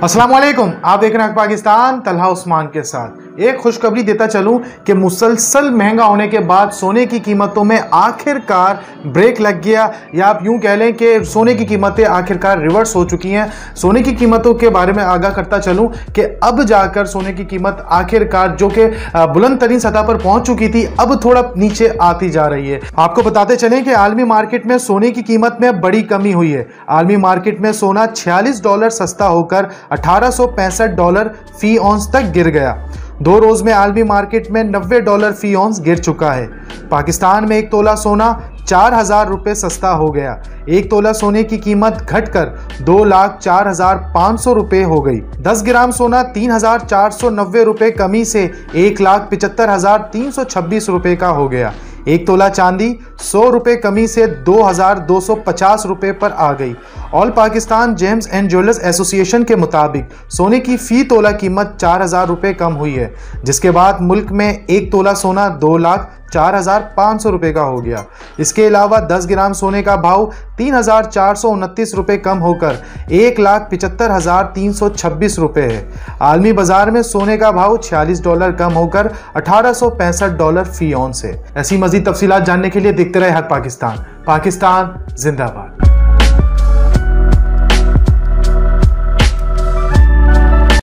वालेकुम आप देख रहे हैं पाकिस्तान, तलहा उस्मान के साथ। एक खुशखबरी देता चलूँ कि मुसलसल महँगा होने के बाद सोने की कीमतों में आखिरकार ब्रेक लग गया। या आप यूँ कह लें कि सोने की कीमतें आखिरकार रिवर्स हो चुकी हैं। सोने की कीमतों के बारे में आगाह करता चलूँ कि अब जाकर सोने की कीमत आखिरकार जो कि बुलंद तरीन सतह पर पहुँच चुकी थी, अब थोड़ा नीचे आती जा रही है। आपको बताते चलें कि आलमी मार्केट में सोने की कीमत में बड़ी कमी हुई है। आलमी मार्केट में सोना छियालीस डॉलर सस्ता होकर अठारह डॉलर फ़ी ऑन्स तक गिर गया। दो रोज में आलमी मार्केट में 90 डॉलर फ़ी ऑन्स गिर चुका है। पाकिस्तान में एक तोला सोना चार हज़ार रुपये सस्ता हो गया। एक तोला सोने की कीमत घटकर दो लाख चार हज़ार पाँच सौ रुपये हो गई। दस ग्राम सोना तीन हज़ार चार सौ नब्बे रुपये कमी से एक लाख पिचहत्तर हज़ार तीन सौ छब्बीस रुपये का हो गया। एक तोला चांदी, सौ रुपये कमी से दो हज़ार दो सौ पचास रुपये पर आ गई। All Pakistan gems and jewellers association के मुताबिक, सोने की फ़ी तोला कीमत चार हज़ार रुपये कम हुई है, जिसके बाद मुल्क में एक तोला सोना दो लाख चार हज़ार पाँच सौ रुपये का हो गया। इसके अलावा दस ग्राम सोने का भाव तीन हज़ार चार सौ उनतीस रुपये कम होकर एक लाख पिचहत्तर हज़ार तीन सौ छब्बीस रुपये है। आलमी बाज़ार में सोने का भाव छियालीस डॉलर कम होकर अठारह सौ पैंसठ डॉलर फ़ी ऑन से। ऐसी मजीद तफसीत जानने के लिए देखते रहे हर पाकिस्तान। पाकिस्तान जिंदाबाद।